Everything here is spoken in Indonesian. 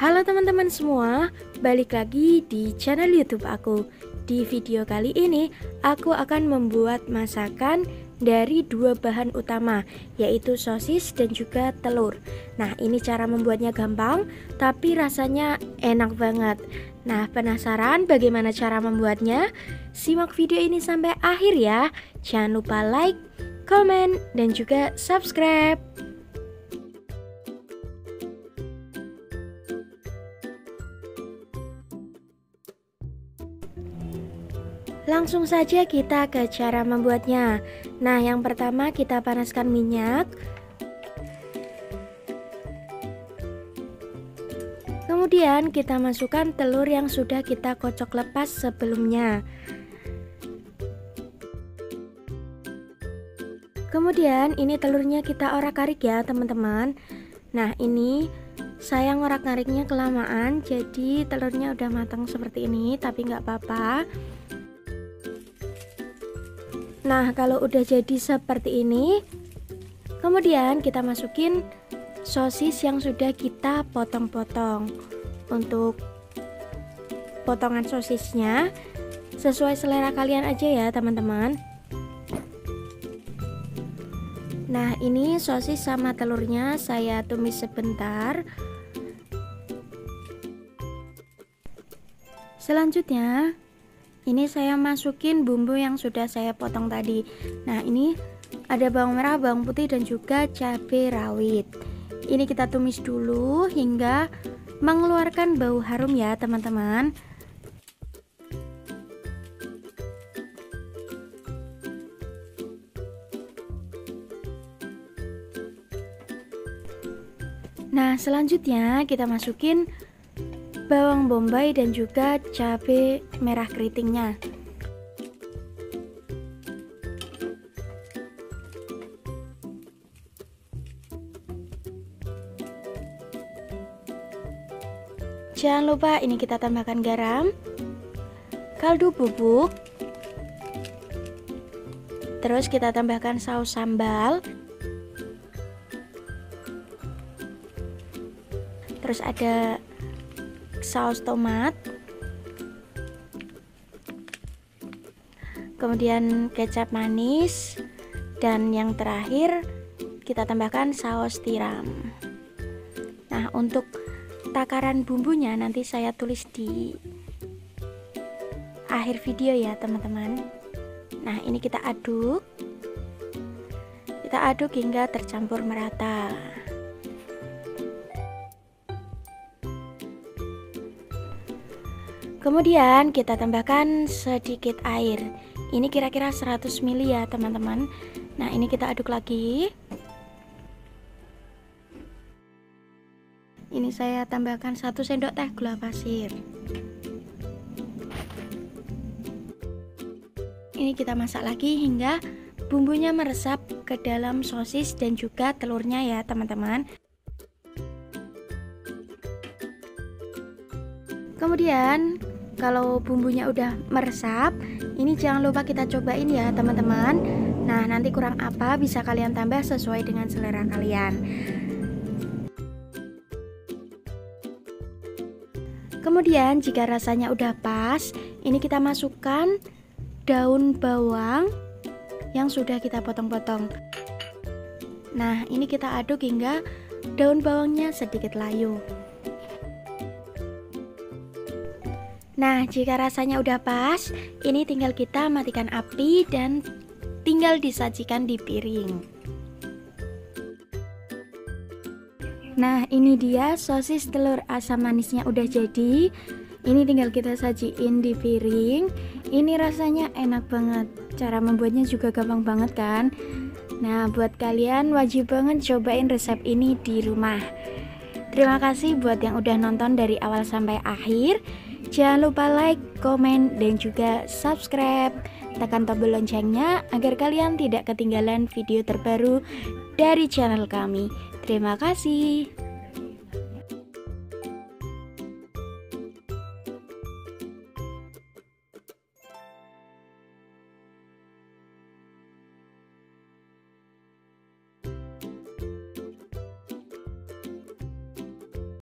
Halo teman-teman semua, balik lagi di channel YouTube aku. Di video kali ini, aku akan membuat masakan dari dua bahan utama, yaitu sosis dan juga telur. Nah, ini cara membuatnya gampang, tapi rasanya enak banget. Nah, penasaran bagaimana cara membuatnya? Simak video ini sampai akhir ya. Jangan lupa like, comment, dan juga subscribe. Langsung saja kita ke cara membuatnya. Nah, yang pertama kita panaskan minyak. Kemudian kita masukkan telur yang sudah kita kocok lepas sebelumnya. Kemudian ini telurnya kita orak-arik ya, teman-teman. Nah, ini saya ngorak-ngariknya kelamaan, jadi telurnya udah matang seperti ini, tapi nggak apa-apa. Nah, kalau udah jadi seperti ini, kemudian kita masukin sosis yang sudah kita potong-potong. Untuk potongan sosisnya sesuai selera kalian aja ya, teman-teman. Nah, ini sosis sama telurnya saya tumis sebentar. Selanjutnya, ini saya masukin bumbu yang sudah saya potong tadi. Nah ini ada bawang merah, bawang putih dan juga cabai rawit. Ini kita tumis dulu hingga mengeluarkan bau harum ya teman-teman. Nah selanjutnya kita masukin bawang bombay dan juga cabai merah keritingnya. Jangan lupa ini kita tambahkan garam Kaldu bubuk Terus kita tambahkan saus sambal Terus ada saus tomat. Kemudian kecap manis. Dan yang terakhir kita tambahkan saus tiram. Nah untuk takaran bumbunya nanti saya tulis di akhir video ya teman-teman. Nah ini kita aduk. Kita aduk hingga tercampur merata Kemudian kita tambahkan sedikit air. Ini kira-kira 100 ml ya, teman-teman. Nah, ini kita aduk lagi. Ini saya tambahkan 1 sendok teh gula pasir. Ini kita masak lagi hingga bumbunya meresap ke dalam sosis dan juga telurnya ya, teman-teman. Kemudian kalau bumbunya udah meresap ini jangan lupa kita cobain ya teman-teman. Nah nanti kurang apa bisa kalian tambah sesuai dengan selera kalian. Kemudian jika rasanya udah pas ini kita masukkan daun bawang yang sudah kita potong-potong. Nah ini kita aduk hingga daun bawangnya sedikit layu Nah, jika rasanya udah pas, ini tinggal kita matikan api dan tinggal disajikan di piring. Nah, ini dia sosis telur asam manisnya udah jadi. Ini tinggal kita sajiin di piring. Ini rasanya enak banget. Cara membuatnya juga gampang banget kan? Nah, buat kalian wajib banget cobain resep ini di rumah. Terima kasih buat yang udah nonton dari awal sampai akhir. Jangan lupa like, komen, dan juga subscribe. Tekan tombol loncengnya agar kalian tidak ketinggalan video terbaru dari channel kami. Terima kasih.